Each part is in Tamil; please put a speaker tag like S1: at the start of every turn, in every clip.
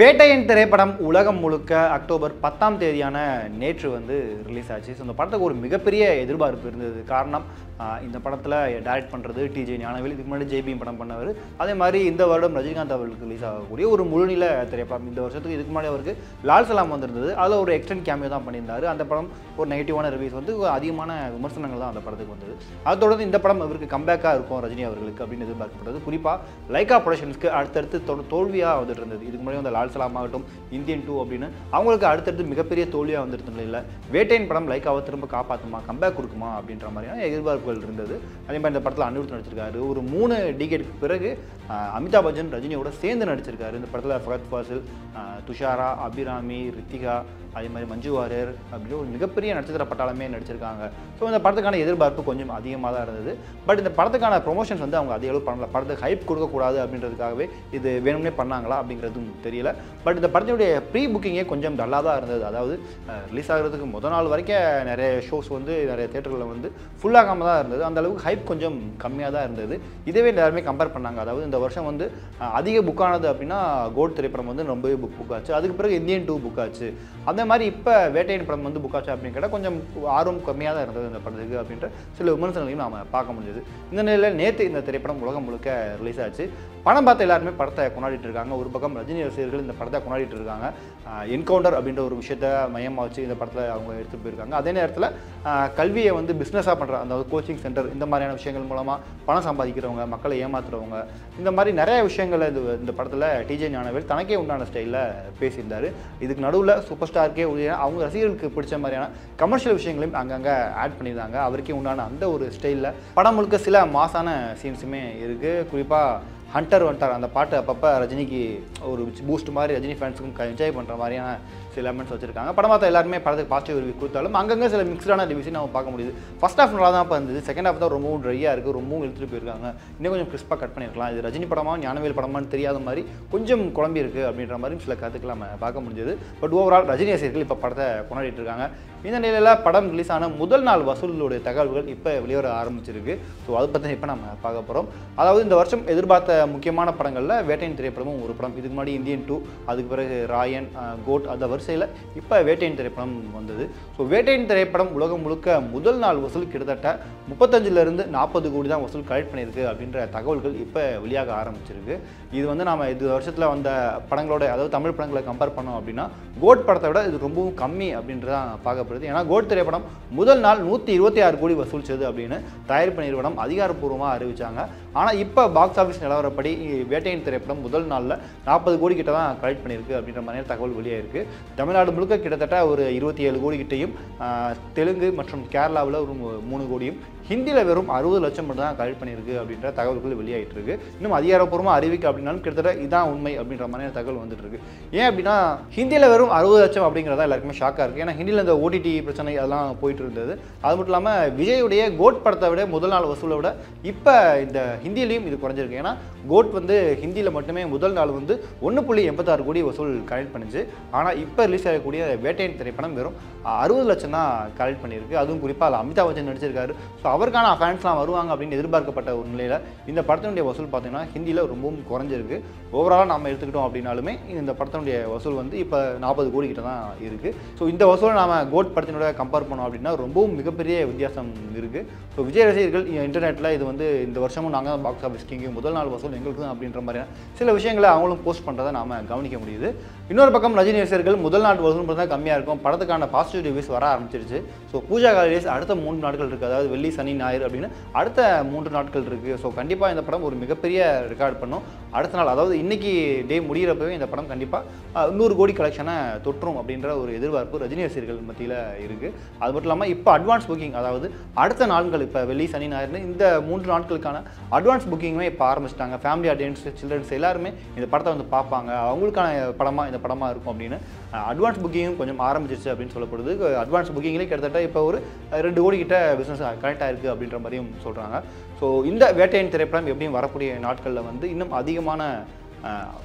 S1: வேட்டையின் திரைப்படம் உலகம் முழுக்க அக்டோபர் பத்தாம் தேதியான நேற்று வந்து ரிலீஸ் ஆச்சு. ஸோ இந்த படத்துக்கு ஒரு மிகப்பெரிய எதிர்பார்ப்பு இருந்தது. காரணம் இந்த படத்தில் டைரக்ட் பண்ணுறது டிஜே ஞானவேல். இதுக்கு முன்னாடி ஜேபிஎம் படம் பண்ணவர். அதே மாதிரி இந்த வருடம் ரஜினிகாந்த் அவர்களுக்கு ரிலீஸ் ஆகக்கூடிய ஒரு முழுநில திரைப்படம். இந்த வருஷத்துக்கு இதுக்கு முன்னாடி அவருக்கு லால் சலாம் வந்திருந்தது. அதில் ஒரு எக்ஸ்டென்ட் கேமியோ தான் பண்ணியிருந்தாரு. அந்த படம் ஒரு நெகட்டிவான ரிவ்யூஸ் வந்து அதிகமான விமர்சனங்கள் தான் அந்த படத்துக்கு வந்தது. அதை தொடர்ந்து இந்த படம் அவருக்கு கம்பேக்காக இருக்கும் ரஜினி அவர்களுக்கு அப்படின்னு எதிர்பார்க்கப்பட்டது குறிப்பாக லைகா ப்ரொடக்ஷன்ஸ்க்கு அடுத்தடுத்து தோல்வி தோல்வியாக வந்துட்டு இருந்தது இதுக்கு முன்னாடி வந்து லால் சலாம் ஆகட்டும் இந்தியன் டூ அப்படின்னு அவங்களுக்கு அடுத்தடுத்து மிகப்பெரிய தோல்வியாக வந்துட்டு நிலையில் வேட்டையின் படம் லைக்காவை திரும்ப காப்பாற்றுமா கம்பேக் கொடுக்குமா அப்படின்ற மாதிரியான எதிர்பார்ப்புகள் இருந்தது. அதே மாதிரி இந்த படத்தில் அனிருத் நடிச்சிருக்காரு. ஒரு மூணு டிகேட்டுக்கு பிறகு அமிதாப் பச்சன் ரஜினியோட சேர்ந்து நடிச்சிருக்காரு. இந்த படத்தில் ஃபகத் ஃபாசில் துஷாரா அபிராமி ரித்திகா அதே மாதிரி மஞ்சு வாரியர் அப்படின்னு ஒரு மிகப்பெரிய நட்சத்திர பட்டாளமே நடிச்சிருக்காங்க. ஸோ இந்த படத்துக்கான எதிர்பார்ப்பு கொஞ்சம் அதிகமாக தான் இருந்தது. பட் இந்த படத்துக்கான ப்ரொமோஷன்ஸ் வந்து அவங்க அதிக அளவு பண்ணல. படத்துக்கு ஹைப் கொடுக்கக்கூடாது அப்படின்றதுக்காகவே இது வேணும்னே பண்ணாங்களா அப்படிங்கிறதும் தெரியல. பட் இந்த படத்தினுடைய ப்ரீ புக்கிங்கே கொஞ்சம் டல்லாக தான் இருந்தது. அதாவது ரிலீஸ் ஆகிறதுக்கு முத நாள் வரைக்கும் நிறைய ஷோஸ் வந்து நிறைய தேட்டர்களில் வந்து ஃபுல்லாகாமல் தான் இருந்தது. அந்த அளவுக்கு ஹைப் கொஞ்சம் கம்மியாக தான் இருந்தது. இதுவே எல்லாருமே கம்பேர் பண்ணாங்க. அதாவது இந்த வருஷம் வந்து அதிக புக் ஆனது அப்படின்னா கோட் திரைப்படம் வந்து ரொம்பவே புக் புக் ஆச்சு. அதுக்கு பிறகு இந்தியன் டூ புக் ஆச்சு. அந்த மாதிரி இப்போ வேட்டையின் படம் வந்து புக் அப்படின்னு கேட்டால் கொஞ்சம் ஆர்வம் கம்மியாக தான் இருந்தது இந்த படத்துக்கு அப்படின்ற சில விமர்சனங்களையும் நாம் பார்க்க முடிஞ்சது. இந்த நிலையில் நேற்று இந்த திரைப்படம் உலகம் முழுக்க ரிலீஸ் ஆச்சு. படம் பார்த்த எல்லாருமே படத்தை கொண்டாடிட்டு இருக்காங்க. ஒரு பக்கம் ரஜினி ரசிகர்கள் இந்த படத்தை கொண்டாடிட்டு இருக்காங்க. என்கவுண்டர் அப்படின்ற ஒரு விஷயத்த மையமாக வச்சு இந்த படத்தில் அவங்க எடுத்துகிட்டு போயிருக்காங்க. அதே நேரத்தில் கல்வியை வந்து பிஸ்னஸாக பண்ணுற அந்த கோச்சிங் சென்டர் இந்த மாதிரியான விஷயங்கள் மூலமாக பணம் சம்பாதிக்கிறவங்க மக்களை ஏமாத்துறவங்க இந்த மாதிரி நிறைய விஷயங்களை இந்த படத்தில் டிஜே ஞானவேல் தனக்கே உண்டான ஸ்டைலில் பேசியிருந்தாரு. இதுக்கு நடுவில் சூப்பர் ஸ்டார் ஸ்டாருக்கே அவங்க ரசிகர்களுக்கு பிடிச்ச மாதிரியான கமர்ஷியல் விஷயங்களையும் அங்கங்கே ஆட் பண்ணியிருந்தாங்க. அவருக்கே உண்டான அந்த ஒரு ஸ்டைலில் படம் முழுக்க சில மாசான சீன்ஸுமே இருக்குது குறிப்பாக ஹண்டர் வந்துட்டார். அந்த பாட்டு அப்பப்போ ரஜினிக்கு ஒரு பூஸ்ட் மாதிரி ரஜினி ஃபேன்ஸுக்கும் என்ஜாய் பண்ணுற மாதிரியான சில எலமெண்ட்ஸ் வச்சிருக்காங்க. படம் பார்த்தா எல்லாருமே படத்துக்கு பாசிட்டிவ் ரிவ்யூ கொடுத்தாலும் அங்கங்கே சில மிக்ஸ்டான ரிவ்யூஸையும் நம்ம பார்க்க முடியுது. ஃபஸ்ட் ஹாஃப் நல்லா தான் இருந்தது. செகண்ட் ஹாஃப் தான் ரொம்பவும் ட்ரையாக இருக்குது ரொம்பவும் இழுத்துட்டு போயிருக்காங்க. இன்னும் கொஞ்சம் கிறிஸ்பாக கட் பண்ணியிருக்கலாம். இது ரஜினி படமா ஞானவேல் படமான்னு தெரியாத மாதிரி கொஞ்சம் குழம்பி இருக்குது அப்படின்ற மாதிரி சில கருத்துக்கள் நம்ம பார்க்க முடிஞ்சது. பட் ஓவரால் ரஜினி ரசிகர்கள் இப்போ படத்தை கொண்டாடிட்டு இருக்காங்க. இந்த நிலையில் படம் ரிலீஸ் ஆன முதல் நாள் வசூலுடைய தகவல்கள் இப்போ வெளிவர ஆரம்பிச்சிருக்கு. ஸோ அதை பற்றி இப்போ நம்ம பார்க்க போகிறோம் அதாவது இந்த வருஷம் எதிர்பார்த்த முக்கியமான படங்களில் வேட்டையின் திரைப்படமும் ஒரு படம். இதுக்கு முன்னாடி இந்தியன் டூ அதுக்கு பிறகு ராயன் கோட் uh, அந்த வரிசையில் இப்போ வேட்டையின் திரைப்படம் வந்தது. ஸோ வேட்டையின் திரைப்படம் உலகம் முழுக்க முதல் நாள் வசூல் கிட்டத்தட்ட முப்பத்தஞ்சிலிருந்து நாற்பது கோடி தான் வசூல் கலெக்ட் பண்ணியிருக்கு அப்படின்ற தகவல்கள் இப்போ வெளியாக ஆரம்பிச்சிருக்கு. இது வந்து நம்ம இது வருஷத்தில் வந்த படங்களோட அதாவது தமிழ் படங்களை கம்பேர் பண்ணோம் அப்படின்னா கோட் படத்தை விட இது ரொம்பவும் கம்மி அப்படின்றதான் பார்க்கப்படுது. ஏன்னா கோட் திரைப்படம் முதல் நாள் நூற்றி இருபத்தி ஆறு கோடி வசூலிச்சது அப்படின்னு தயாரிப்பு நிறுவனம் அதிகாரப்பூர்வமாக அறிவித்தாங்க ஆனால் இப்போ பாக்ஸ் ஆஃபீஸ் நிலவரப்படி வேட்டையின் திரைப்படம் முதல் நாளில் நாற்பது கோடி கிட்ட தான் கலெக்ட் பண்ணியிருக்கு அப்படின்ற மாதிரியான தகவல் வெளியாயிருக்கு. தமிழ்நாடு முழுக்க கிட்டத்தட்ட ஒரு இருபத்தி ஏழு கோடி கிட்டையும் தெலுங்கு மற்றும் கேரளாவில் ஒரு மூணு கோடியும் ஹிந்தியில் வெறும் அறுபது லட்சம் மட்டும் தான் கலெக்ட் பண்ணியிருக்கு அப்படின்ற தகவல்கள் வெளியாகிட்டு இருக்கு. இன்னும் அதிகாரப்பூர்வமாக அறிவிக்க அப்படின்னாலும் கிட்டத்தட்ட இதான் உண்மை அப்படின்ற மாதிரியான தகவல் வந்துட்டு இருக்கு. ஏன் அப்படின்னா ஹிந்தியில் வெறும் அறுபது லட்சம் அப்படிங்கிறதா எல்லாருக்குமே ஷாக்காக இருக்குது ஏன்னா ஹிந்தியில் இந்த ஓடிடி பிரச்சனை அதெல்லாம் போயிட்டு இருந்தது அது மட்டும் இல்லாமல் விஜயுடைய கோட் படத்தை விட முதல் நாள் வசூலை விட இப்போ இந்த ஹிந்திலையும் இது குறைஞ்சிருக்கு. ஏன்னா கோட் வந்து ஹிந்தியில் மட்டுமே முதல் நாள் வந்து ஒன்று புள்ளி எண்பத்தாறு கோடி வசூல் கலெக்ட் பண்ணிச்சு. ஆனால் இப்போ ரிலீஸ் ஆகக்கூடிய வேட்டையின் திரைப்படம் வெறும் அறுபது லட்சம் தான் கலெக்ட் பண்ணியிருக்கு. அதுவும் குறிப்பாக அதில் அமிதாப் பச்சன் நடிச்சிருக்காரு. ஸோ அவருக்கான ஃபேன்ஸ்லாம் வருவாங்க அப்படின்னு எதிர்பார்க்கப்பட்ட ஒரு நிலையில் இந்த படத்தினுடைய வசூல் பார்த்தீங்கன்னா ஹிந்தியில் ரொம்பவும் குறைஞ்சிருக்கு. ஓவராலாக நம்ம எடுத்துக்கிட்டோம் அப்படின்னாலுமே இந்த படத்தினுடைய வசூல் வந்து இப்போ நாற்பது கோடி கிட்ட தான் இருக்குது ஸோ இந்த வசூலை நாம் கோட் படத்தினோட கம்பேர் பண்ணோம் அப்படின்னா ரொம்பவும் மிகப்பெரிய வித்தியாசம் இருக்குது ஸோ விஜய் ரசிகர்கள் இன்டர்நெட்டில் இது வந்து இந்த வருஷமும் நாங்கள் பாக்ஸ் ஆஃபீஸ் கிங்கு முதல் நாள் வசூல் எங்களுக்கு தான் அப்படின்ற மாதிரியான சில விஷயங்களை அவங்களும் போஸ்ட் பண்ணுறதை நாம் கவனிக்க முடியுது. இன்னொரு பக்கம் ரஜினி ரசிகர்கள் முதல் நாள் வசூல் தான் கம்மியாக இருக்கும். படத்துக்கான பாசிட்டிவ் ரிவ்யூஸ் வர ஆரம்பிச்சிருச்சு. ஸோ பூஜா காலேஜ் அடுத்த மூன்று நாட்கள் இருக்குது அதாவது வெள்ளி சனி ஞாயிறு அப்படின்னு அடுத்த மூன்று நாட்கள் இருக்குது ஸோ கண்டிப்பாக இந்த படம் ஒரு மிகப்பெரிய ரெக்கார்ட் பண்ணும். அடுத்த நாள் அதாவது இன்னைக்கு டே முடிகிறப்பவே இந்த படம் கண்டிப்பாக நூறு கோடி கலெக்ஷனை தொற்றும் அப்படின்ற ஒரு எதிர்பார்ப்பு ரஜினி ரசிகர்கள் மத்தியில் இருக்குது அது மட்டும் இல்லாமல் இப்போ அட்வான்ஸ் புக்கிங் அதாவது அடுத்த நாட்கள் இப்போ வெள்ளி சனி ஞாயிறு இந்த மூன்று நாட்களுக்கான அட்வான்ஸ் புக்கிங்குமே இப்போ ஆரம்பிச்சிட்டாங்க. ஃபேமிலி ஆடியன்ஸ் சில்ட்ரன்ஸ் எல்லாருமே இந்த படத்தை வந்து பார்ப்பாங்க. அவங்களுக்கான படமாக இந்த படமாக இருக்கும் அப்படின்னு. அட்வான்ஸ் புக்கிங்கும் கொஞ்சம் ஆரம்பிச்சிருச்சு அப்படின்னு சொல்லப்படுது. அட்வான்ஸ் புக்கிங்லேயே கிட்டத்தட்ட இப்போ ஒரு ரெண்டு கோடி கிட்ட பிஸ்னஸ் கனெக்ட் ஆயிருக்கு அப்படின்ற மாதிரியும் சொல்கிறாங்க ஸோ இந்த வேட்டையின் திரைப்படம் எப்படியும் வரக்கூடிய நாட்களில் வந்து இன்னும் அதிகமான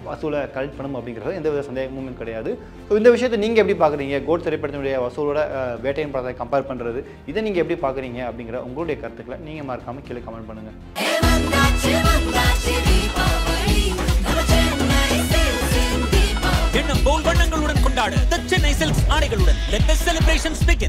S1: வசூலை கலெக்ட் பண்ணும் அப்படிங்கிறது எந்த வித சந்தேகமும் கிடையாது. ஸோ இந்த விஷயத்தை நீங்கள் எப்படி பார்க்குறீங்க கோட் திரைப்படத்தினுடைய வசூலோட வேட்டையின் படத்தை கம்பேர் பண்ணுறது இதை நீங்கள் எப்படி பார்க்குறீங்க அப்படிங்கிற உங்களுடைய கருத்துக்களை நீங்கள் மறக்காமல் கீழே கமெண்ட் பண்ணுங்கள்
S2: പരിപാടികളുடன் ലെറ്റസ് സെലിബ്രേഷൻസ് ബിഗിൻ